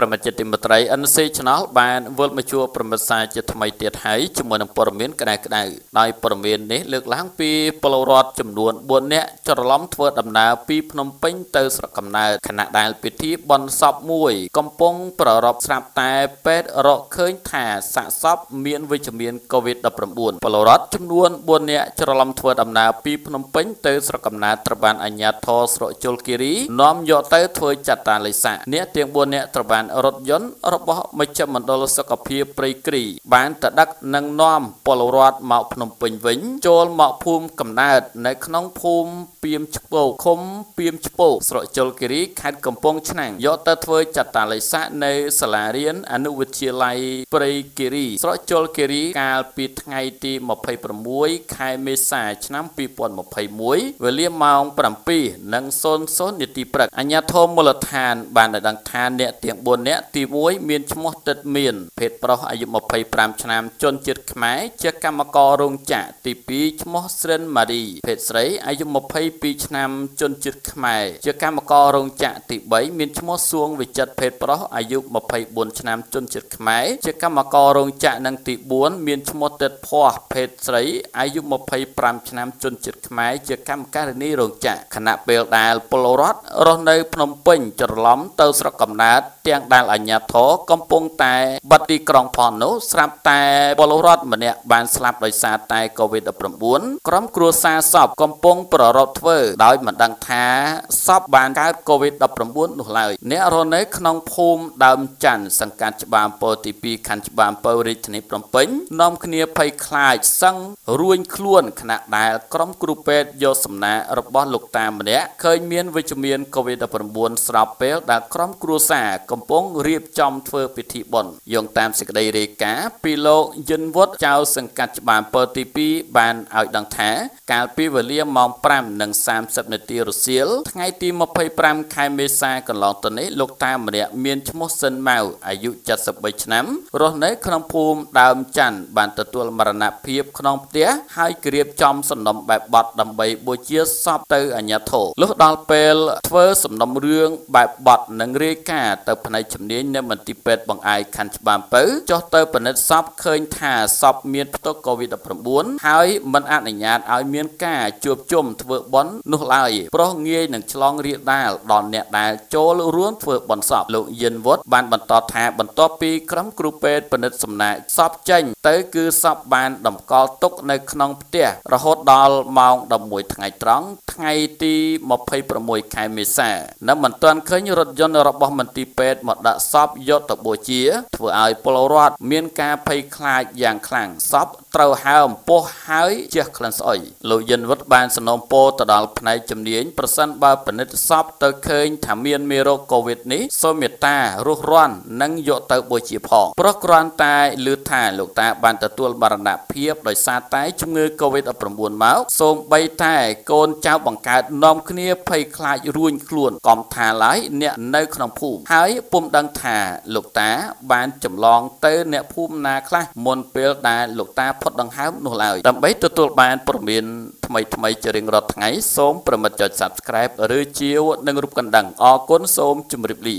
ប្រិមិត្តជាទីមេត្រី NC Channel បានវិលមកជួបប្រិមិត្តសាជាថ្មីទៀតហើយជាមួយនឹងព័ត៌មានក្តៅក្តៅដោយព័ត៌មាននេះលើកឡើងពីពលរដ្ឋចំនួន4នាក់ច្រឡំធ្វើដំណើរពីភ្នំពេញទៅស្រុកកំណើតខណៈដែលពិធីបុណ្យសពមួយកំពុងប្រារព្ធស្រាប់តែពេទ្យរកឃើញថាសាកសពមានវិជ្ជមាន COVID-19 ពលរដ្ឋចំនួន4នាក់ច្រឡំធ្វើដំណើរពីភ្នំពេញទៅស្រុកកំណើតត្រូវបានអាជ្ញាធរស្រុកជលគិរីនាំយកទៅធ្វើចតាលិស័កអ្នកទាំង4នាក់ត្រូវបានរថយន្តរបស់មជ្ឈមណ្ឌលសុខភាពព្រៃគ្រី បានទៅដឹកនិងនាំពលរដ្ឋមកភ្នំពេញវិញ ចូលមកភូមិកំណើតនៅក្នុងភូមិពៀមឆ្ពោឃុំពៀមឆ្ពោស្រុកជលគិរីខេត្តកំពង់ឆ្នាំងយកទៅធ្វើចតាលិស័កនៅសាលារៀនអនុវិទ្យាល័យព្រៃគិរីស្រុកជលគិរីកាលពីថ្ងៃទី26ខែមេសាឆ្នាំ2021វេលាម៉ោង7:00នាទីព្រឹកអាជ្ញាធរមូលដ្ឋានបានដឹងថាអ្នកទាំង4នាក់ទី1មានឈ្មោះទឹកមានភេទប្រុសអាយុ25ឆ្នាំជនជាតិខ្មែរជាកម្មកររោងចក្រទី2ឈ្មោះស្រិនម៉ារីភេទស្រីអាយុ22ឆ្នាំជនជាតិខ្មែរជាកម្មកររោងចក្រទី3មានឈ្មោះសួងវិចិត្រភេទប្រុសអាយុ24ឆ្នាំជនជាតិខ្មែរជាកម្មកររោងចក្រនិងទី4មានឈ្មោះទឹកភ័សភេទស្រីអាយុ25ឆ្នាំជនជាតិខ្មែរជាកម្មការិនីរោងចក្រខណៈពេលដែលពលរដ្ឋរស់នៅភ្នំពេញច្រឡំទៅស្រុកកំណើតទាំងដែលអាជ្ញាធរកំពុងតែបិទទីក្រុងផងនោះស្រាប់តែពលរដ្ឋម្នាក់បានស្លាប់ដោយសារតែ COVID-19 ក្រុមគ្រួសារសពកំពុងប្ររពធ្វើដោយមិនដឹងថាសពបានកើត COVID-19 នោះឡើយអ្នករស់នៅក្នុងភូមិដើមច័ន្ទសង្កាត់ច្បារអំពើទី2ខណ្ឌច្បារអំពើរាជធានីភ្នំពេញនាំគ្នាភ័យខ្លាចសឹងរួញខ្លួនខណៈដែលក្រុមគ្រូពេទ្យយកសំណារបស់លោកតាម្នាក់ឃើញមានវិជ្ជមាន COVID-19 ស្របពេលដែលក្រុមគ្រួសារកំពុងរៀបចំធ្វើពិធីបុណ្យយោងតាមសេចក្តីរាយការណ៍ពីលោកយិនវុតចៅសង្កាត់ច្បារអំពើទី2បានឲ្យដឹងថា កាលពីវេលាម៉ោង5:30នាទីរសៀលថ្ងៃទី25ខែមេសាកន្លងទៅនេះលោកតាម្នាក់មានឈ្មោះសិនម៉ៅអាយុ73ឆ្នាំរស់នៅក្នុងភូមិដើមច័ន្ទបានទទួលមរណភាពក្នុងផ្ទះហើយក្រៀបចំសំណុំបែបបត់ដើម្បីបូជាសពទៅអាញាធរលុះដល់ពេលធ្វើសំណុំរឿងបែបបត់និងរាយការណ៍ទៅផ្នែកជំនាញនៅមន្ទីរពេទ្យបង្អែកខណ្ឌច្បារពៅចុះទៅពិនិត្យសពឃើញថាសពមានផ្ទុក COVID-19 ហើយមិនអនុញ្ញាតឲ្យមានការជួបជុំធ្វើបុណ្យនោះឡើយព្រោះងាយនឹងឆ្លងរាលដាលដល់អ្នកដែលចូលរួមធ្វើបុណ្យសពលោកយិនវុតបានបន្តថាបន្ទាប់ពីក្រុមគ្រូពេទ្យពិនិត្យសំណាក់សពចេញ ទៅគឺសពបានតម្កល់ទុកនៅក្នុងផ្ទះរហូតដល់ម៉ោង11ថ្ងៃត្រង់ថ្ងៃទី26ខែមេសានៅមិនទាន់ឃើញរថយន្តរបស់មន្ទីរពេទ្យមកដាក់សពយកទៅបូជា ធ្វើឲ្យពលរដ្ឋមានការភ័យខ្លាចយ៉ាងខ្លាំងសពត្រូវហើមពោះហើយជះក្លិនស្អុយលោកយិនវុតបានសនំពោទៅដល់ផ្នែកជំនាញប្រសិនបើពិនិត្យសពទៅឃើញថាមានមេរោគកូវីដនេះសូមមេត្តារុះរាន់និងយកទៅបូជាផងព្រោះគ្រាន់តែឮថាលោកតាបានទទួលមរណភាពដោយសារតែជំងឺ Covid-19 មកសូមបីតែកូនចៅបង្កើតនាំគ្នាភ័យខ្លាចរួញខ្លួនកំថាឡើយអ្នកនៅក្នុងភូមិហើយពុំដឹងថាលោកតាបានចម្លងទៅអ្នកភូមិណាខ្លះមុនពេលដែលលោកតាផុតដង្ហើមនោះឡើយដើម្បីទទួលបានព័ត៌មានថ្មីថ្មីជារៀងរាល់ថ្ងៃសូមប្រមិត្តចុច Subscribe ឬជាវនិងរូបកណ្ដឹងអរគុណសូមជម្រាបលា